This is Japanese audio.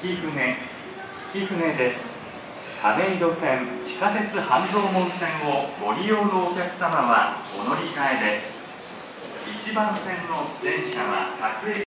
貴船貴船です。亀戸線地下鉄半蔵門線をご利用のお客様はお乗り換えです。1番線の電車は各駅